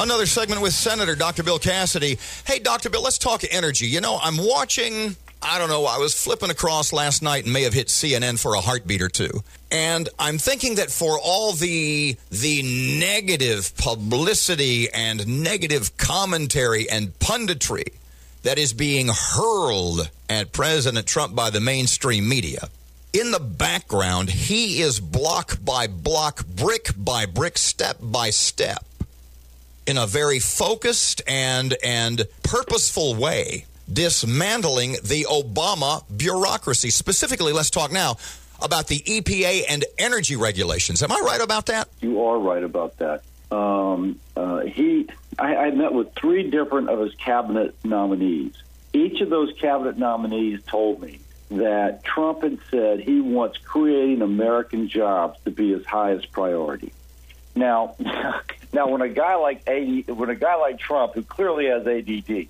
Another segment with Senator Dr. Bill Cassidy. Hey, Dr. Bill, let's talk energy. You know, I'm watching, I don't know, I was flipping across last night and may have hit CNN for a heartbeat or two. And I'm thinking that for all the the negative publicity and negative commentary and punditry that is being hurled at President Trump by the mainstream media, in the background, he is block by block, brick by brick, step by step, in a very focused and and purposeful way, dismantling the Obama bureaucracy. Specifically, let's talk now about the EPA and energy regulations. Am I right about that? You are right about that. Um, uh, he, I, I met with three different of his cabinet nominees. Each of those cabinet nominees told me that Trump had said he wants creating American jobs to be his highest priority. Now, now when a guy like AD, when a guy like Trump, who clearly has ADD,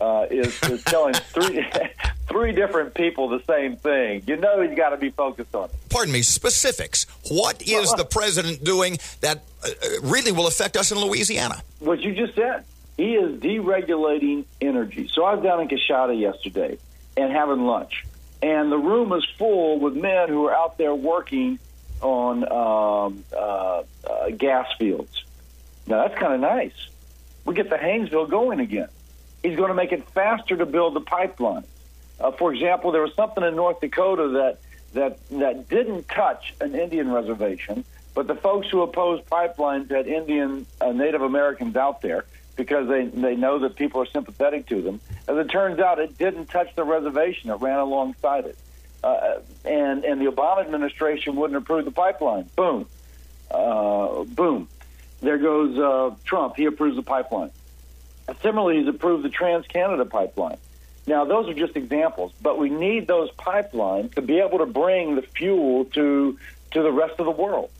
uh, is, is telling three three different people the same thing, you know he's got to be focused on it. Pardon me, specifics. What is Well, the president doing that uh, really will affect us in Louisiana? What you just said. He is deregulating energy. So I was down in Coushatta yesterday and having lunch, and the room is full with men who are out there working on um, uh, uh, gas fields. Now that's kind of nice. We get the Haynesville going again. He's going to make it faster to build the pipeline. Uh, for example, there was something in North Dakota that that that didn't touch an Indian reservation, but the folks who opposed pipelines had Indian uh, Native Americans out there because they they know that people are sympathetic to them. As it turns out, it didn't touch the reservation; it ran alongside it. Uh, and and the Obama administration wouldn't approve the pipeline. Boom, uh, boom. There goes uh, Trump. He approves the pipeline. Similarly, he's approved the Trans Canada pipeline. Now, those are just examples, but we need those pipelines to be able to bring the fuel to to the rest of the world.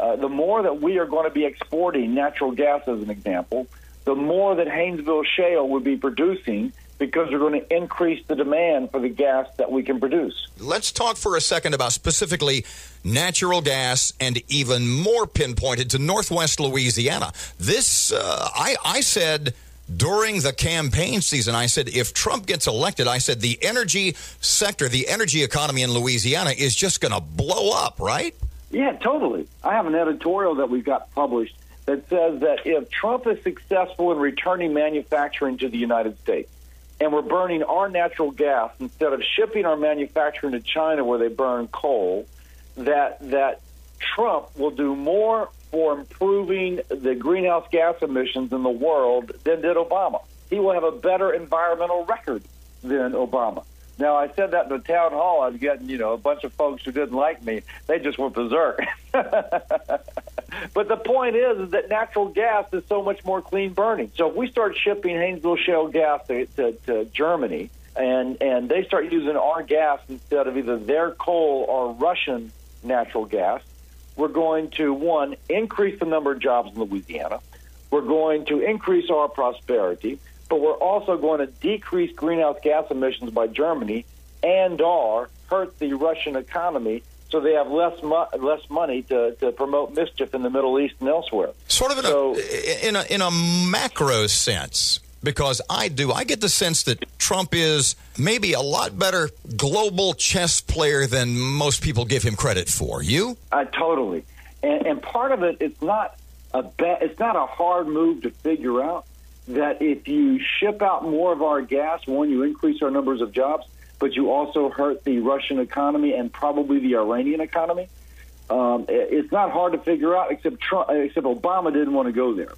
Uh, the more that we are going to be exporting natural gas, as an example, the more that Haynesville Shale would be producing because we're going to increase the demand for the gas that we can produce. Let's talk for a second about specifically natural gas and even more pinpointed to Northwest Louisiana. This, uh, I, I said during the campaign season, I said if Trump gets elected, I said the energy sector, the energy economy in Louisiana is just going to blow up, right? Yeah, totally. I have an editorial that we've got published that says that if Trump is successful in returning manufacturing to the United States, and we're burning our natural gas instead of shipping our manufacturing to China where they burn coal, that that Trump will do more for improving the greenhouse gas emissions in the world than did Obama. He will have a better environmental record than Obama. Now, I said that in the town hall. I was getting, you know, a bunch of folks who didn't like me. They just went berserk. but the point is, that natural gas is so much more clean burning. So if we start shipping Haynesville shale gas to, to, to Germany, and and they start using our gas instead of either their coal or Russian natural gas, we're going to one increase the number of jobs in Louisiana. We're going to increase our prosperity, but we're also going to decrease greenhouse gas emissions by Germany and or hurt the Russian economy so they have less mo- less money to, to promote mischief in the Middle East and elsewhere. Sort of in So- a in a in a macro sense, because I do I get the sense that Trump is maybe a lot better global chess player than most people give him credit for. You? Uh, totally, and, and part of it, it's not a ba- it's not a hard move to figure out that if you ship out more of our gas, one, you increase our numbers of jobs, but you also hurt the Russian economy and probably the Iranian economy. Um, it's not hard to figure out, except Trump, except Obama didn't want to go there.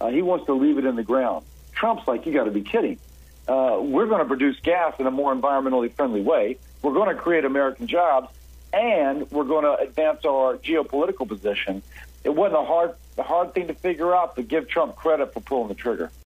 Uh, he wants to leave it in the ground. Trump's like, you got to be kidding. Uh, we're going to produce gas in a more environmentally friendly way. We're going to create American jobs, and we're going to advance our geopolitical position. It wasn't a hard, a hard thing to figure out, but give Trump credit for pulling the trigger.